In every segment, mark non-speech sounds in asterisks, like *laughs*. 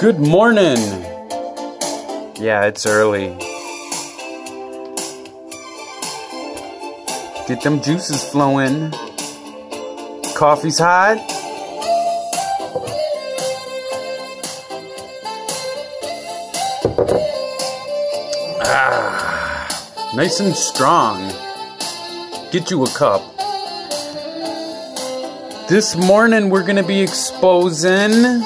Good morning. Yeah, it's early. Get them juices flowing. Coffee's hot. Ah, nice and strong. Get you a cup. This morning we're going to be exposing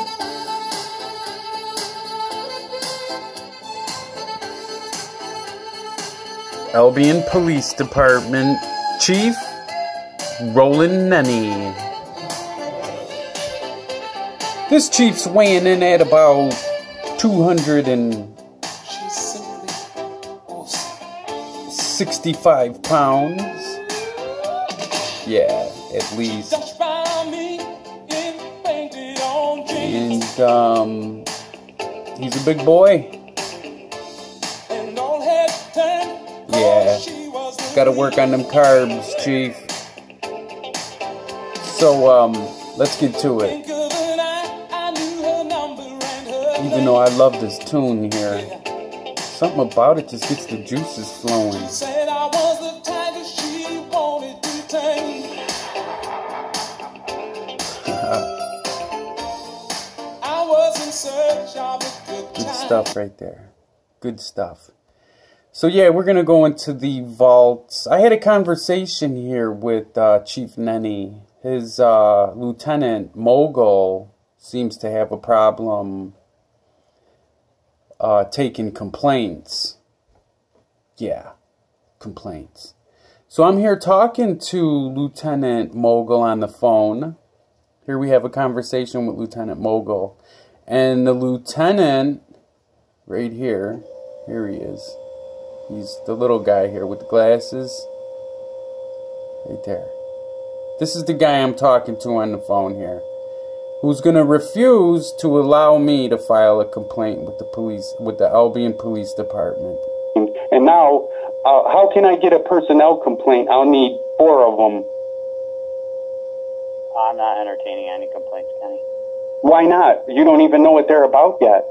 Albion Police Department Chief Roland Nenni. This chief's weighing in at about 200 and 65 pounds. Yeah, at least. And um, he's a big boy. Yeah, gotta work on them carbs, chief. So um, let's get to it. Even though I love this tune here. Something about it just gets the juices flowing. *laughs* Good stuff right there. Good stuff. So yeah, we're gonna go into the vaults. I had a conversation here with uh, Chief Nenni. His uh, lieutenant Mogul seems to have a problem uh, taking complaints. Yeah, complaints. So I'm here talking to Lieutenant Mogul on the phone. Here we have a conversation with Lieutenant Mogul. And the lieutenant, right here, here he is. He's the little guy here with the glasses. Right there. This is the guy I'm talking to on the phone here who's going to refuse to allow me to file a complaint with the police, with the Albion Police Department. And now, uh, how can I get a personnel complaint? I'll need four of them. I'm not entertaining any complaints, Kenny. Why not? You don't even know what they're about yet.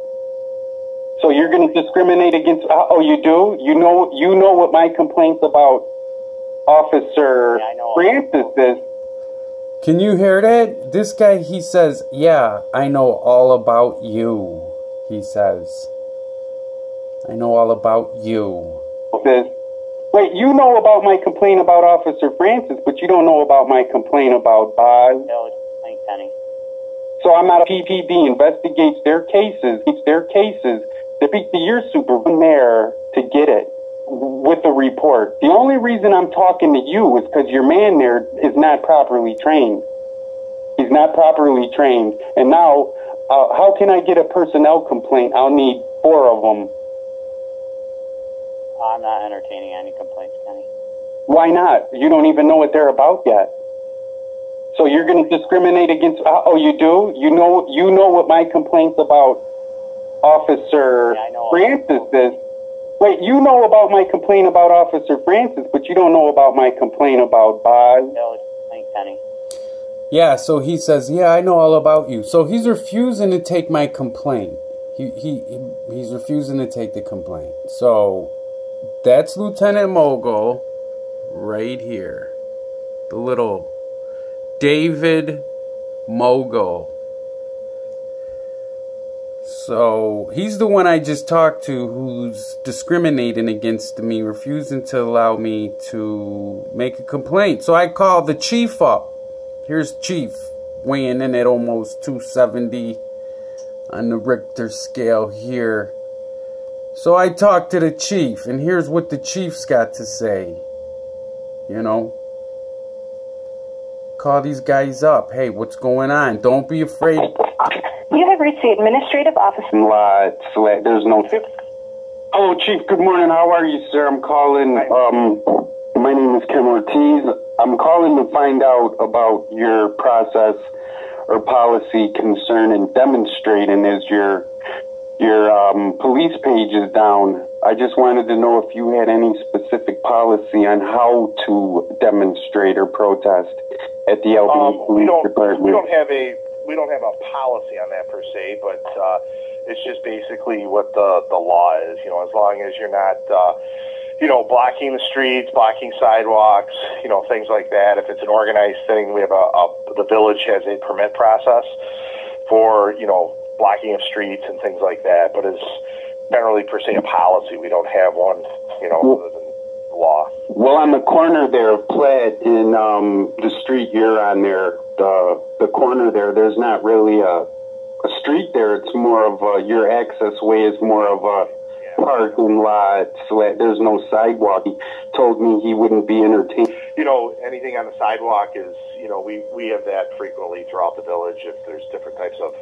So you're going to discriminate against? Uh, oh, you do? You know? You know what my complaints about Officer Yeah, Francis is? Can you hear that? This guy, he says, Yeah, I know all about you. He says, I know all about you. Says, wait, you know about my complaint about Officer Francis, but you don't know about my complaint about Boz. No, thanks, Kenny. So I'm not a PPD investigates their cases, it's their cases. They beat the year super one there to get it with the report. The only reason I'm talking to you is because your man there is not properly trained. He's not properly trained. And now, uh, how can I get a personnel complaint? I'll need four of them. I'm not entertaining any complaints, Kenny. Why not? You don't even know what they're about yet. So you're going to discriminate against? Uh, oh, you do? You know? You know what my complaints about Officer Yeah, Francis is? Wait, you know about my complaint about Officer Francis, but you don't know about my complaint about Boz. No, thanks, Kenny. Yeah, so he says, Yeah, I know all about you. So he's refusing to take my complaint. He, he, he He's refusing to take the complaint. So that's Lieutenant Mogul right here. The little David Mogul. So he's the one I just talked to who's discriminating against me, refusing to allow me to make a complaint. So I called the chief up. Here's Chief weighing in at almost 270 on the Richter scale here. So I talked to the chief, and here's what the chief's got to say. You know, call these guys up. Hey, what's going on? Don't be afraid. You have reached the administrative office. Lots. like, There's no. Oh, Chief. Good morning. How are you, sir? I'm calling. Um, my name is Kim Ortiz. I'm calling to find out about your process or policy concern concerning demonstrating as your your um, police page is down. I just wanted to know if you had any specific policy on how to demonstrate or protest at the LBE Um, we Police don't Department. we don't have a we don't have a policy on that per se, but uh, it's just basically what the the law is. You know, as long as you're not. Uh, you know, blocking the streets, blocking sidewalks, you know, things like that. If it's an organized thing, we have a, a the village has a permit process for you know blocking of streets and things like that. But it's generally per se a policy. We don't have one, you know, other than law. Well, on the corner there of Platt and um, the street you're on there, the the corner there, there's not really a a street there. It's more of a, your access way is more of a parking lot. That there's no sidewalk. He told me he wouldn't be entertained. You know, anything on the sidewalk is, you know, we we have that frequently throughout the village. If there's different types of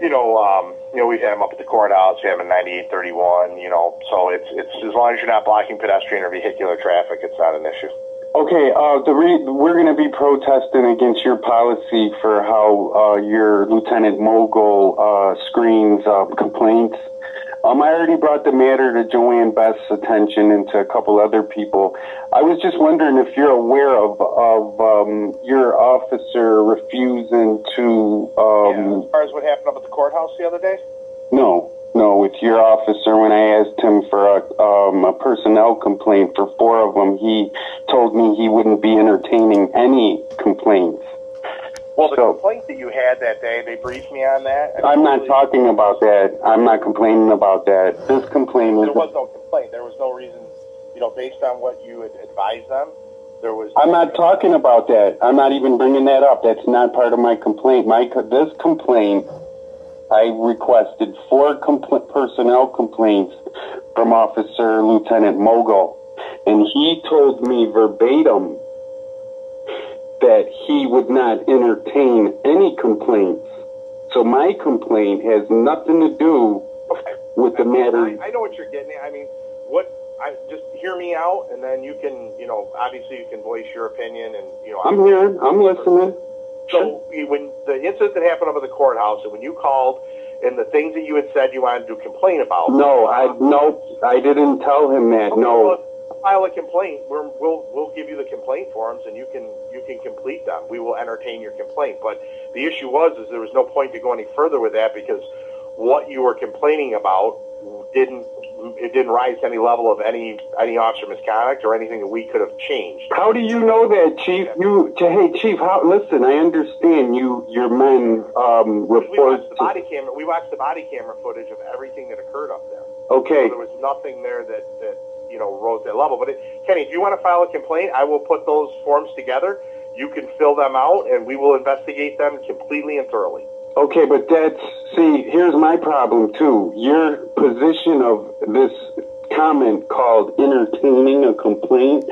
you know, um, you know, we've had them up at the courthouse. We have them in 9831. You know, so it's it's as long as you're not blocking pedestrian or vehicular traffic, it's not an issue. Okay, uh, the re- we're going to be protesting against your policy for how uh, your Lieutenant Mogul uh, screens uh, complaints. Um, I already brought the matter to Joanne Best's attention and to a couple other people. I was just wondering if you're aware of of um, your officer refusing to. Um, yeah, as far as what happened up at the courthouse the other day. No, no, with your officer when I asked him for a, um, a personnel complaint for four of them, he told me he wouldn't be entertaining any complaints. Well, the So- complaint that you had that day, they briefed me on that. I'm not really- talking about that. I'm not complaining about that. This complaint There is. was no complaint. There was no reason, you know, based on what you had advised them. There was. I'm not talking about that. I'm not even bringing that up. That's not part of my complaint. My this complaint, I requested four compl- personnel complaints from Officer Lieutenant Mogul, and he told me verbatim that he would not entertain any complaints. So my complaint has nothing to do with the matter. I, I know what you're getting at. I mean, what? I just hear me out, and then you can, you know, obviously you can voice your opinion, and you know. I'm here. I'm listening. So when the incident that happened up at the courthouse, and when you called, and the things that you had said you wanted to complain about. No, I no, I didn't tell him that. Okay, No. well, File a complaint. We're, we'll we'll give you the complaint forms, and you can you can complete them. We will entertain your complaint. But the issue was is there was no point to go any further with that because what you were complaining about didn't it didn't rise to any level of any any officer misconduct or anything that we could have changed. How do you know that, Chief? You, hey, Chief. How? Listen, I understand you. Your men um, We watched the body camera. We watched the body camera footage of everything that occurred up there. Okay. So there was nothing there that, that you know rose that level. But it, Kenny, if you want to file a complaint, I will put those forms together. You can fill them out, and we will investigate them completely and thoroughly. Okay, but that's see. Here's my problem too. Your position of this comment called entertaining a complaint,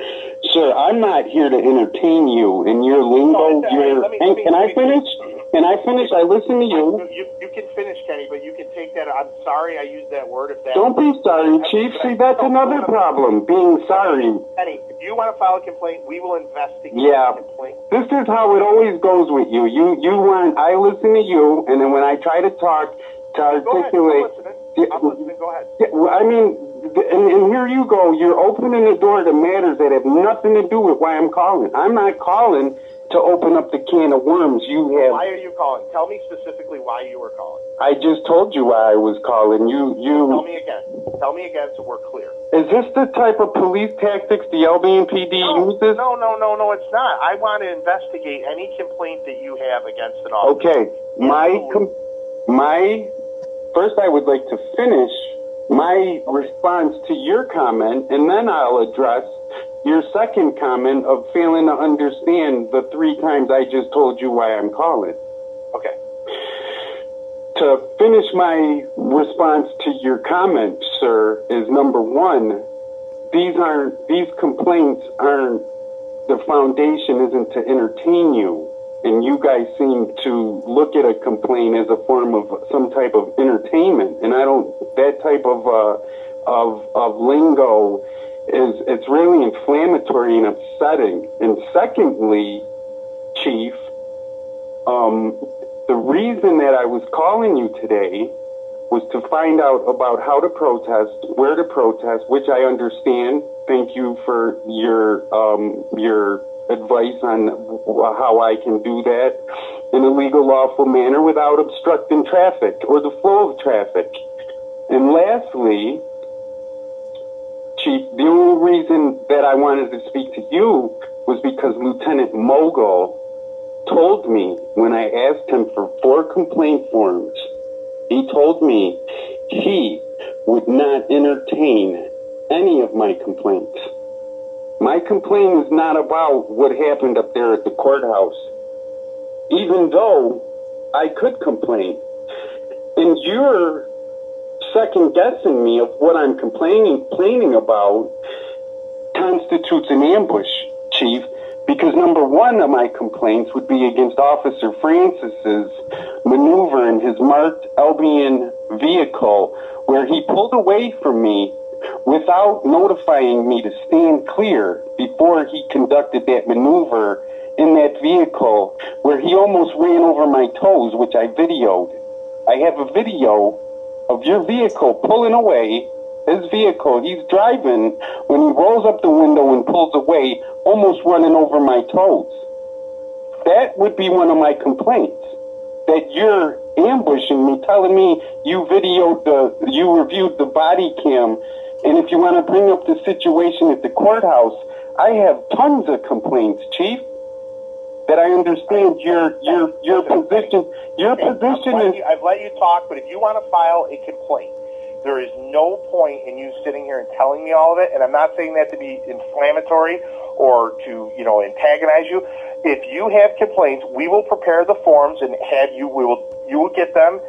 sir. I'm not here to entertain you in your lingo. No, your, me- and me- can I finish? Can I finish? I listen to you. You, you can finish, Kenny, but you can take that. I'm sorry I used that word. If that Don't be sorry, Chief. See, that's another problem. Being sorry. Kenny, if you want to file a complaint, we will investigate Yeah. the complaint. This is how it always goes with you. You you want I listen to you, and then when I try to talk to Go ahead. I'm articulate. Yeah, I'm listening. Go ahead. Yeah, well, I mean, and, and here you go. You're opening the door to matters that have nothing to do with why I'm calling. I'm not calling to open up the can of worms. You have. Why are you calling? Tell me specifically why you were calling. I just told you why I was calling. You you. Tell me again. Tell me again so we're clear. Is this the type of police tactics the LBNPD No, uses? no, no, no, no, it's not. I want to investigate any complaint that you have against an officer. Okay, my com- my first, I would like to finish my response to your comment, and then I'll address your second comment of failing to understand the three times I just told you why I'm calling. Okay. To finish my response to your comment, sir, is number one, these aren't these complaints aren't the foundation isn't to entertain you. And you guys seem to look at a complaint as a form of some type of entertainment. And I don't that type of uh, of of lingo is it's really inflammatory and upsetting. And secondly, Chief, um, the reason that I was calling you today was to find out about how to protest, where to protest, which I understand. Thank you for your um, your advice on how I can do that in a legal, lawful manner without obstructing traffic or the flow of traffic. And lastly, Chief, the only reason that I wanted to speak to you was because Lieutenant Mogul told me when I asked him for four complaint forms, he told me he would not entertain any of my complaints. My complaint is not about what happened up there at the courthouse, even though I could complain. And you're second guessing me of what I'm complaining, complaining about constitutes an ambush, Chief, because number one of my complaints would be against Officer Francis's maneuver in his marked Albion vehicle where he pulled away from me without notifying me to stand clear before he conducted that maneuver in that vehicle where he almost ran over my toes, which I videoed. I have a video of your vehicle pulling away, his vehicle, he's driving when he rolls up the window and pulls away, almost running over my toes. That would be one of my complaints. That you're ambushing me, telling me you videoed the, you reviewed the body cam, and if you want to bring up the situation at the courthouse, I have tons of complaints, Chief. That I understand your your your position. Your position I've is I've let you talk, but if you want to file a complaint, there is no point in you sitting here and telling me all of it. And I'm not saying that to be inflammatory or to you know antagonize you. If you have complaints, we will prepare the forms and have you. We will you will get them,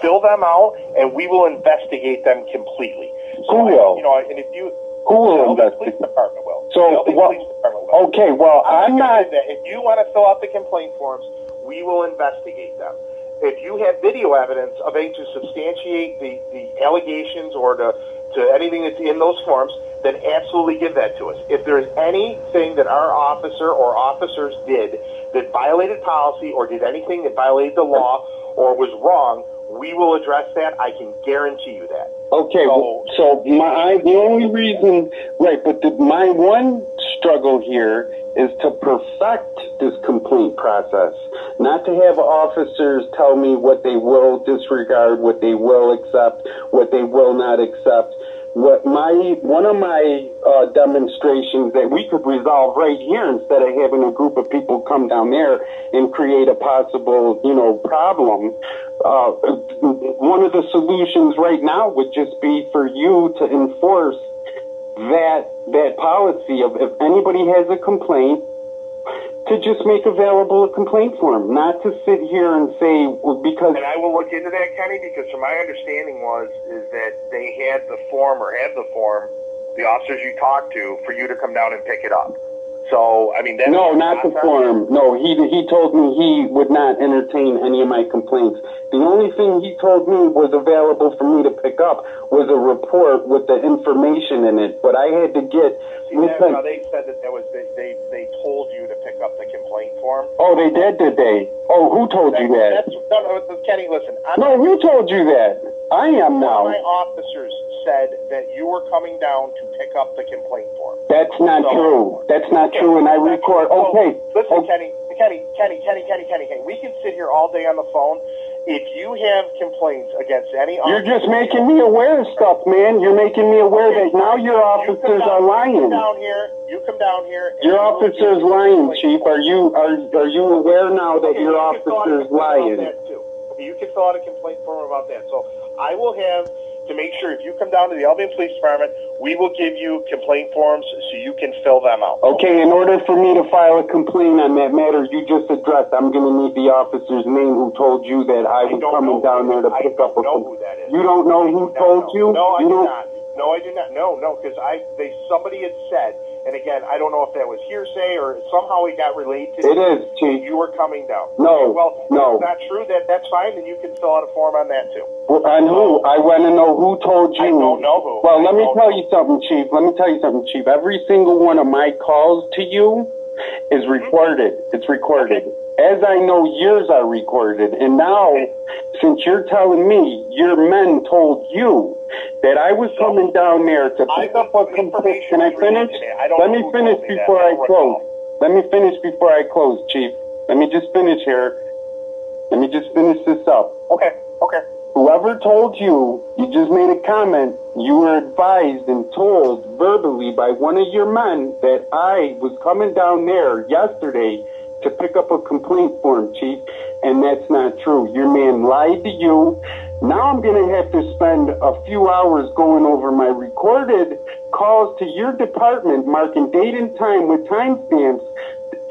fill them out, and we will investigate them completely. Who So I- will? you know, and if you Who will investigate? Police Department will. So, what- Police Department will. Okay. Well, I'm gonna not. that. If you want to fill out the complaint forms, we will investigate them. If you have video evidence of any to substantiate the, the allegations or to, to anything that's in those forms, then absolutely give that to us. If there is anything that our officer or officers did that violated policy or did anything that violated the law or was wrong, we will address that. I can guarantee you that. Okay, So- so, my the only reason, right? But the, my one struggle here is to perfect this complaint process, not to have officers tell me what they will disregard, what they will accept, what they will not accept. What my one of my uh, demonstrations that we could resolve right here instead of having a group of people come down there and create a possible, you know, problem. Uh, one of the solutions right now would just be for you to enforce that that policy of if anybody has a complaint, to just make available a complaint form, not to sit here and say well, because And I will look into that, Kenny, because from my understanding was is that they had the form or had the form, the officers you talked to, for you to come down and pick it up. So I mean, that's no, not the form. No, he he told me he would not entertain any of my complaints. The only thing he told me was available for me to pick up was a report with the information in it. But I had to get. See, that's how they said that there was they, they the complaint form. Oh, they did, did they? Oh, who told you that? That's no, no, Kenny. Listen, I'm No, who told you that? I am now. my officers said that you were coming down to pick up the complaint form. That's not So- true. That's not true, and I record. So, Okay. Listen, okay. Kenny, Kenny, Kenny, Kenny, Kenny, Kenny, Kenny. We can sit here all day on the phone. If you have complaints against any, You're just making me aware of stuff, man. You're making me aware that now your You officers down- are You lying. come down here. You come down here. Your officers lying, Chief. Are you are are you aware now that Okay, your you can fill out a officers lying? that, too. Okay, you can fill out a complaint form about that. So I will have to make sure if you come down to the Albion Police Department, we will give you complaint forms so you can fill them out. Okay, in order for me to file a complaint on that matter you just addressed, I'm going to need the officer's name who told you that I I was coming down there to I pick up a know com- who that is. You don't know who No, told no. you? No, I you do don't- not. No, I do not. No, no, because I they somebody had said, and again, I don't know if that was hearsay or somehow it got relayed to you. It is, Chief. You were coming down. No, well, no. if it's not true. That that's fine. Then you can fill out a form on that too. Well, On who? I want to know who told you. I don't know who. Well, let me tell know. you something, Chief. Let me tell you something, Chief. Every single one of my calls to you is Mm-hmm. recorded. It's recorded. As I know, yours are recorded. And now, since you're telling me your men told you that I was coming down there to pick up a complaint, can I finish? to me. I don't Let me finish told me that. before I I close. let me finish before I close, Chief. Let me just finish here. Let me just finish this up. Okay, okay. Whoever told you, you just made a comment, you were advised and told verbally by one of your men that I was coming down there yesterday to pick up a complaint form, Chief, and that's not true. Your man lied to you. Now I'm going to have to spend a few hours going over my recorded calls to your department, marking date and time with timestamps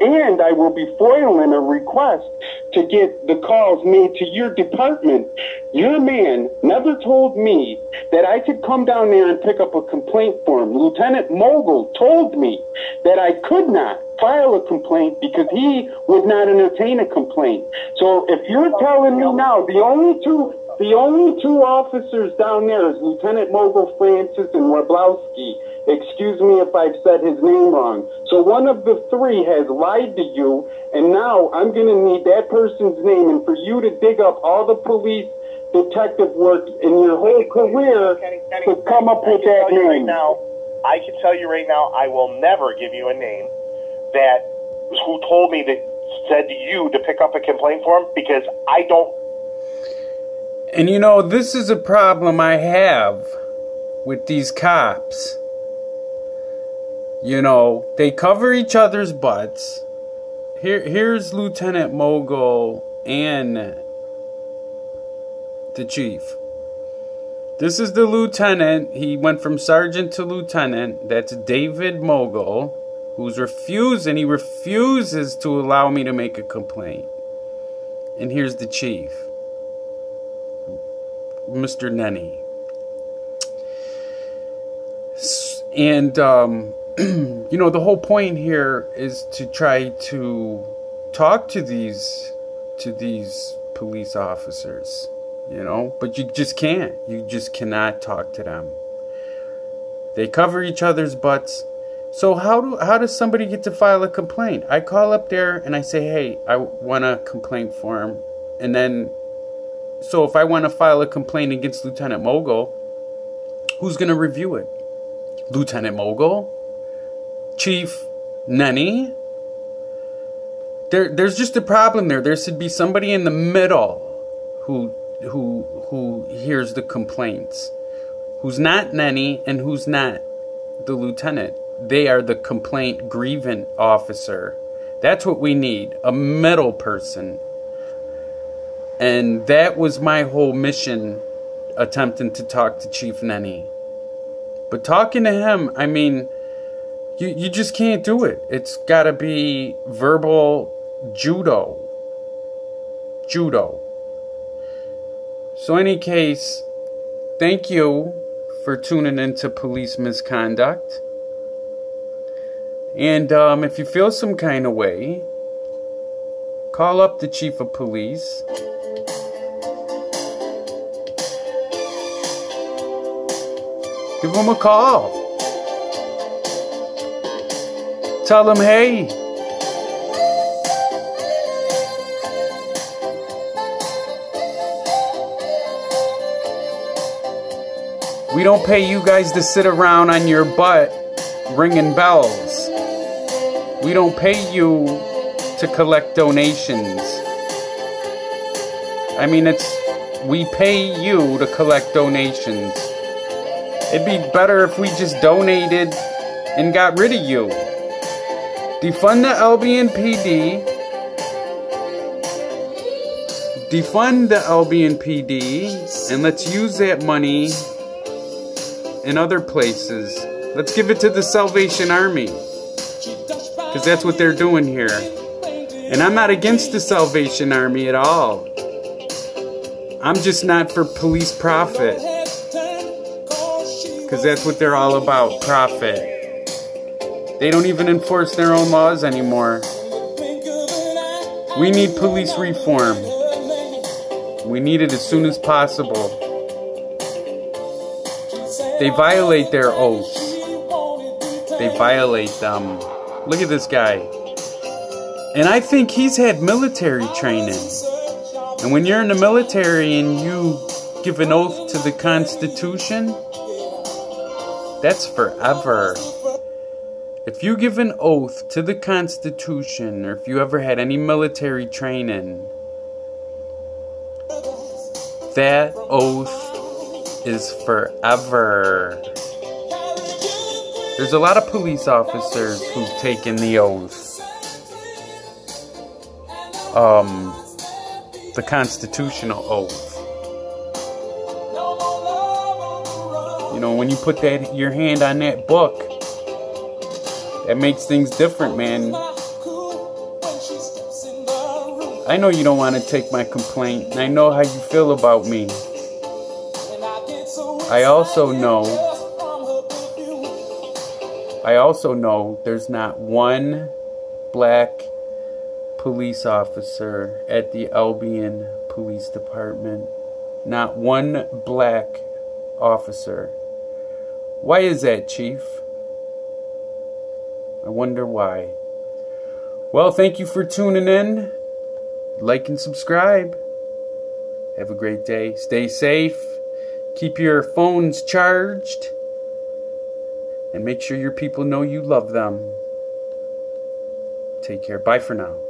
and I will be foiling a request to get the calls made to your department. Your man never told me that I could come down there and pick up a complaint form. Lieutenant Mogul told me that I could not file a complaint because he would not entertain a complaint. So if you're telling me now the only two the only two officers down there is Lieutenant Mogul Francis and Wablowski Excuse me if I've said his name wrong. So one of the three has lied to you, and now I'm going to need that person's name, and for you to dig up all the police detective work in your whole career Kenny, Kenny, to come up with that you right name. now, I can tell you right now, I will never give you a name that who told me that said to you to pick up a complaint form because I don't. And you know, this is a problem I have with these cops. You know, they cover each other's butts. Here, here's Lieutenant Mogul and the chief. This is the lieutenant. He went from sergeant to lieutenant. That's David Mogul, who's refusing. He refuses to allow me to make a complaint. And here's the chief, Mr. Nenni. And um, *clears throat* you know, the whole point here is to try to talk to these to these police officers, you know, but you just can't. You just cannot talk to them. They cover each other's butts. So how do how does somebody get to file a complaint? I call up there and I say, "Hey, I want a complaint form." And then so if I want to file a complaint against Lieutenant Mogul, who's going to review it? Lieutenant Mogul? Chief Nenni? There, there's just a problem there. There should be somebody in the middle who, who, who hears the complaints, who's not Nenni and who's not the lieutenant. They are the complaint grievant officer. That's what we need a middle person. And that was my whole mission attempting to talk to Chief Nenni. But talking to him, I mean, you, you just can't do it. It's got to be verbal judo. Judo. So, any case, thank you for tuning into police misconduct. And um, if you feel some kind of way, call up the chief of police. Give them a call. Tell them, hey, we don't pay you guys to sit around on your butt ringing bells. We don't pay you to collect donations. I mean, it's we pay you to collect donations. It'd be better if we just donated and got rid of you. Defund the Albion PD. Defund the Albion PD and let's use that money in other places. Let's give it to the Salvation Army. Because that's what they're doing here. And I'm not against the Salvation Army at all. I'm just not for police profit. Because that's what they're all about profit. They don't even enforce their own laws anymore. We need police reform. We need it as soon as possible. They violate their oaths. They violate them. Look at this guy. And I think he's had military training. And when you're in the military and you give an oath to the Constitution, that's forever. If you give an oath to the Constitution, or if you ever had any military training, that oath is forever. There's a lot of police officers who've taken the oath. Um, the constitutional oath. You know, when you put that your hand on that book, that makes things different, man. I know you don't want to take my complaint, and I know how you feel about me. I also know I also know there's not one black police officer at the Albion Police Department. Not one black officer. Why is that, Chief? I wonder why. Well, thank you for tuning in. Like and subscribe. Have a great day. Stay safe. Keep your phones charged. And make sure your people know you love them. Take care. Bye for now.